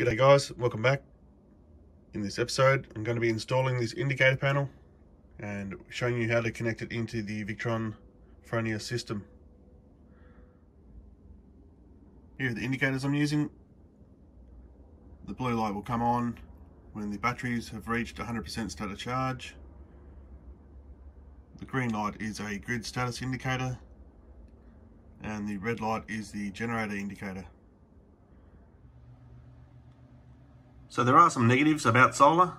G'day guys, welcome back. In this episode, I'm going to be installing this indicator panel and showing you how to connect it into the Victron Fronius system. Here are the indicators I'm using. The blue light will come on when the batteries have reached 100% state of charge. The green light is a grid status indicator and the red light is the generator indicator. So there are some negatives about solar.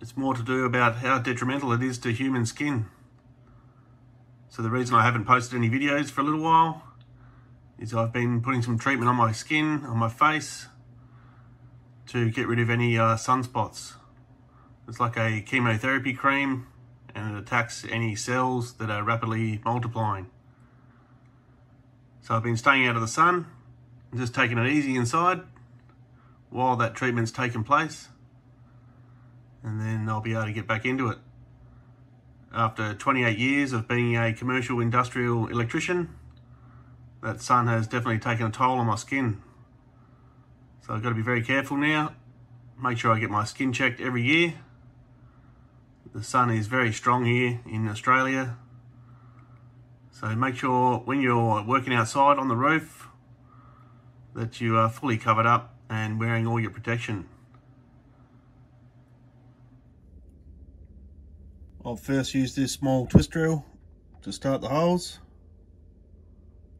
It's more to do about how detrimental it is to human skin. So the reason I haven't posted any videos for a little while is I've been putting some treatment on my skin, on my face, to get rid of any uh, sunspots. It's like a chemotherapy cream and it attacks any cells that are rapidly multiplying. So I've been staying out of the sun, just taking it easy inside, while that treatment's taking place and then I'll be able to get back into it. After 28 years of being a commercial industrial electrician, that sun has definitely taken a toll on my skin. So I've got to be very careful now. Make sure I get my skin checked every year. The sun is very strong here in Australia. So make sure when you're working outside on the roof that you are fully covered up and wearing all your protection. I'll first use this small twist drill to start the holes,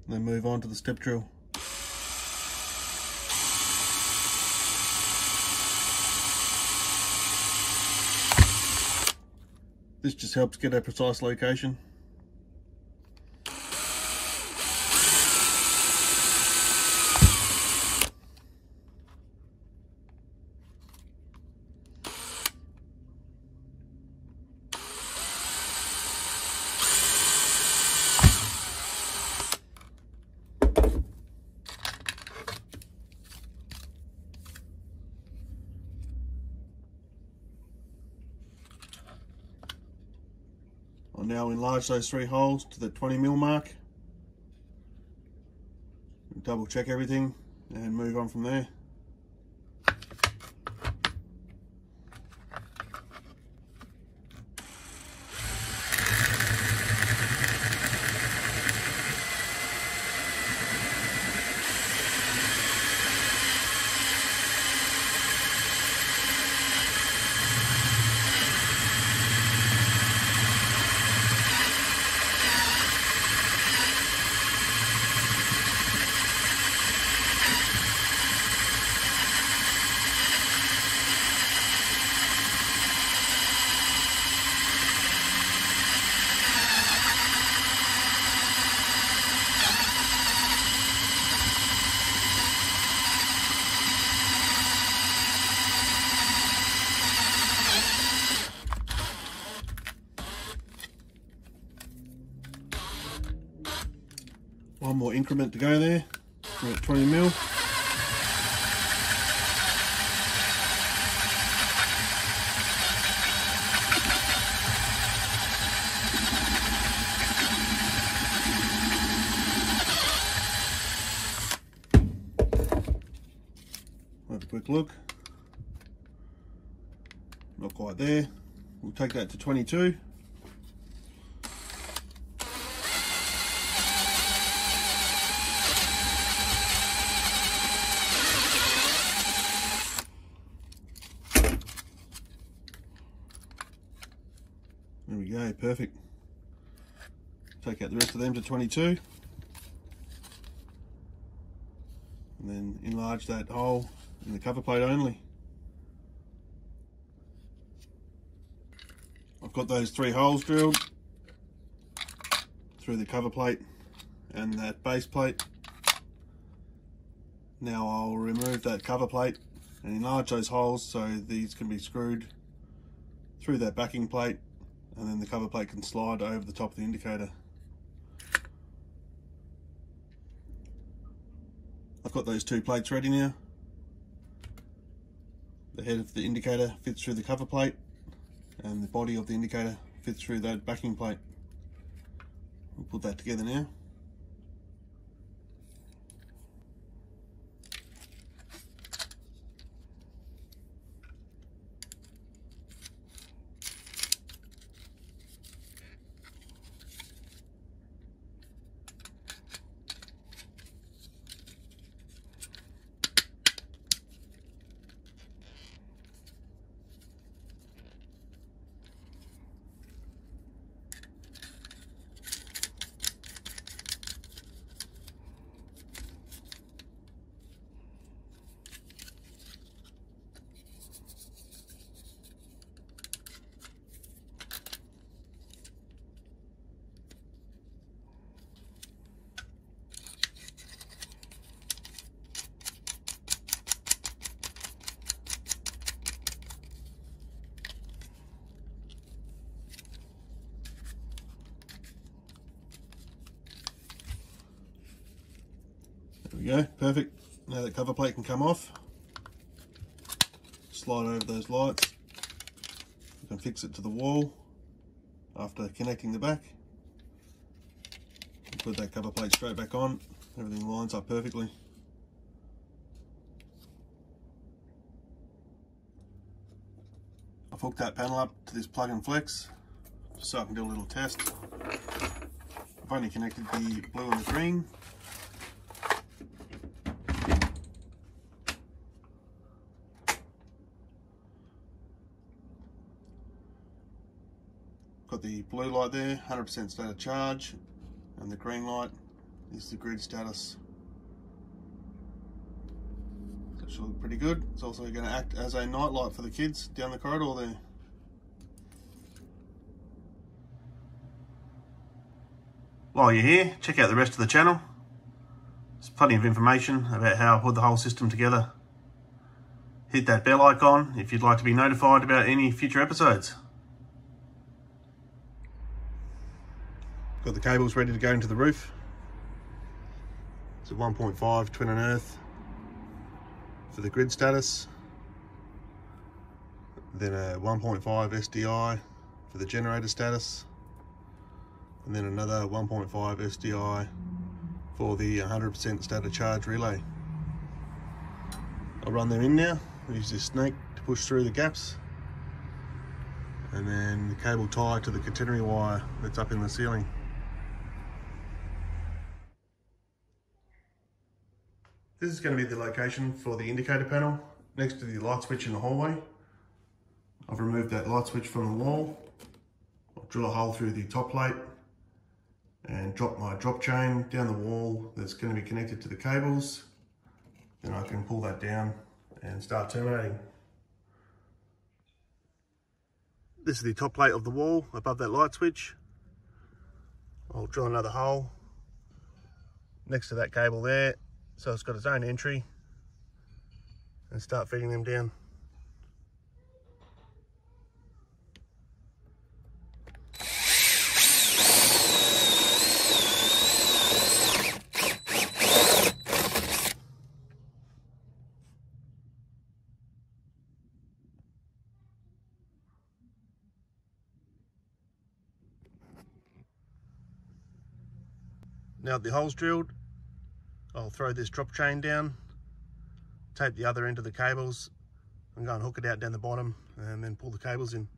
then move on to the step drill. This just helps get a precise location. I'll now enlarge those three holes to the 20 mil mark. Double check everything and move on from there. One more increment to go there. We're at 20 mil. Have a quick look. Not quite there. We'll take that to 22. There we go, perfect. Take out the rest of them to 22. And then enlarge that hole in the cover plate only. I've got those three holes drilled through the cover plate and that base plate. Now I'll remove that cover plate and enlarge those holes so these can be screwed through that backing plate and then the cover plate can slide over the top of the indicator. I've got those two plates ready now. The head of the indicator fits through the cover plate and the body of the indicator fits through that backing plate. We'll put that together now. We go, perfect. Now that cover plate can come off. Slide over those lights. You can fix it to the wall after connecting the back. Put that cover plate straight back on. Everything lines up perfectly. I've hooked that panel up to this plug and flex so I can do a little test. I've only connected the blue and the green. Got the blue light there, 100% state of charge, and the green light is the grid status. That should look pretty good. It's also going to act as a night light for the kids down the corridor there. While you're here, check out the rest of the channel. There's plenty of information about how I put the whole system together. Hit that bell icon if you'd like to be notified about any future episodes. Got the cables ready to go into the roof. It's a 1.5 twin and earth for the grid status. Then a 1.5 SDI for the generator status and then another 1.5 SDI for the 100% state charge relay. I'll run them in now, use this snake to push through the gaps and then the cable tie to the catenary wire that's up in the ceiling. This is going to be the location for the indicator panel next to the light switch in the hallway. I've removed that light switch from the wall. I'll drill a hole through the top plate and drop my drop chain down the wall that's going to be connected to the cables. Then I can pull that down and start terminating. This is the top plate of the wall above that light switch. I'll drill another hole next to that cable there so it's got its own entry and start feeding them down. Now the hole's drilled, I'll throw this drop chain down, tape the other end of the cables, and go and hook it out down the bottom and then pull the cables in.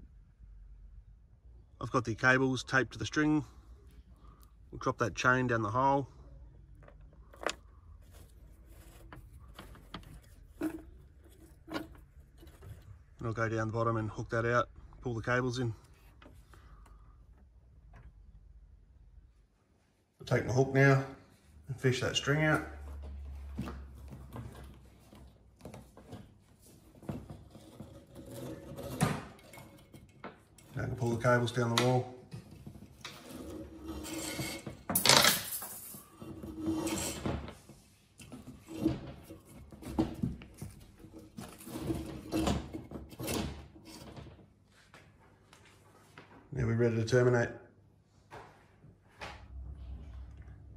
I've got the cables taped to the string. We'll drop that chain down the hole. And I'll go down the bottom and hook that out, pull the cables in. take my hook now and fish that string out. Now I can pull the cables down the wall. Now we're ready to terminate.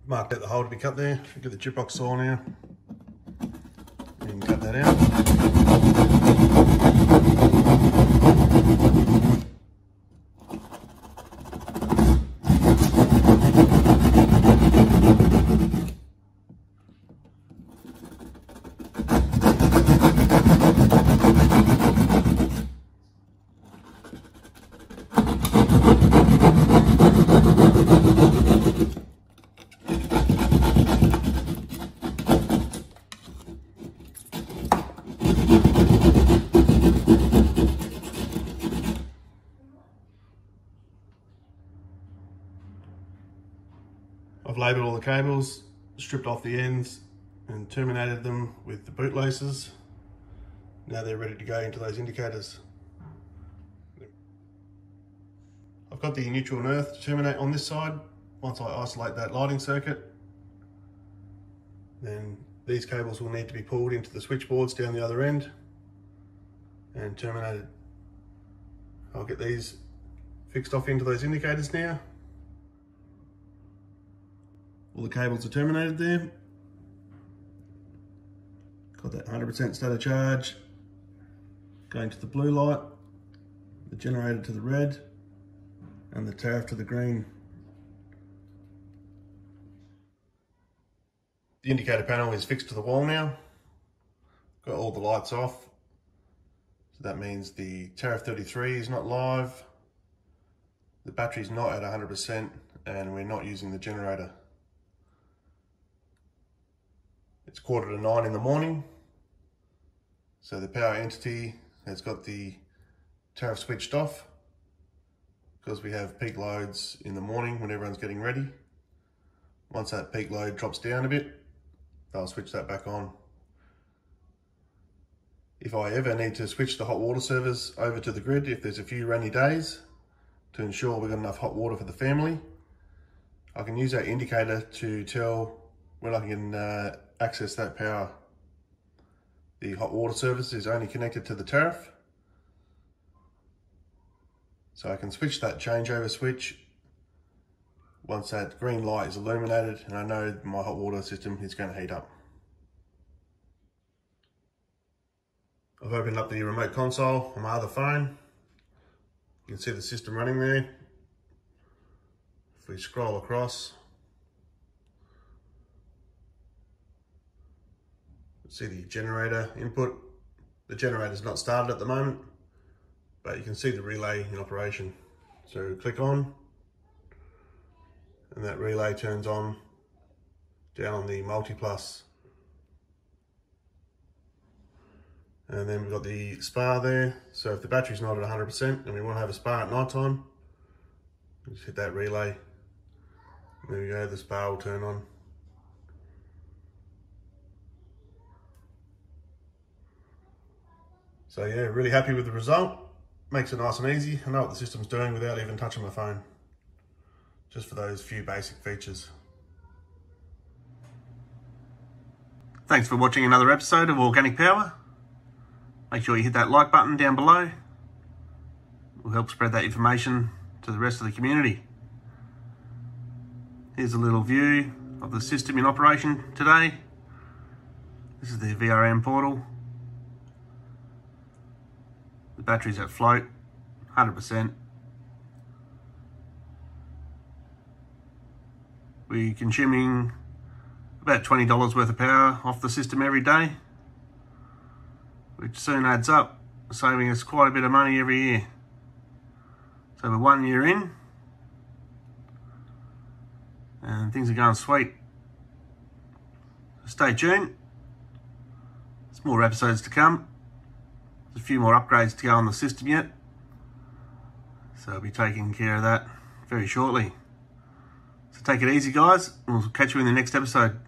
marked out the hole to be cut there. We Get the gyprock saw now and cut that out. I've labelled all the cables, stripped off the ends and terminated them with the bootlaces. Now they're ready to go into those indicators. I've got the neutral and earth to terminate on this side. Once I isolate that lighting circuit, then these cables will need to be pulled into the switchboards down the other end and terminated. I'll get these fixed off into those indicators now. All the cables are terminated there. Got that 100% state of charge. Going to the blue light, the generator to the red, and the tariff to the green. The indicator panel is fixed to the wall now. Got all the lights off. So that means the tariff 33 is not live. The battery's not at 100% and we're not using the generator. It's quarter to nine in the morning. So the power entity has got the tariff switched off because we have peak loads in the morning when everyone's getting ready. Once that peak load drops down a bit, they'll switch that back on. If I ever need to switch the hot water service over to the grid, if there's a few rainy days, to ensure we've got enough hot water for the family, I can use that indicator to tell when I can uh, access that power. The hot water service is only connected to the tariff. So I can switch that changeover switch once that green light is illuminated and I know my hot water system is going to heat up. I've opened up the remote console on my other phone. You can see the system running there. If we scroll across, see the generator input. The generator's not started at the moment, but you can see the relay in operation. So click on, and that relay turns on down on the multi-plus. And then we've got the spa there. So if the battery's not at 100% and we want to have a spa at night time, just hit that relay. There we go, the spa will turn on. So yeah, really happy with the result. Makes it nice and easy. I know what the system's doing without even touching my phone just for those few basic features. Thanks for watching another episode of Organic Power. Make sure you hit that like button down below. It will help spread that information to the rest of the community. Here's a little view of the system in operation today. This is the VRM portal. The battery's at float, 100%. We're consuming about $20 worth of power off the system every day, which soon adds up, saving us quite a bit of money every year. So we're one year in, and things are going sweet. Stay tuned. There's more episodes to come. There's a few more upgrades to go on the system yet. So I'll be taking care of that very shortly. So take it easy, guys. We'll catch you in the next episode.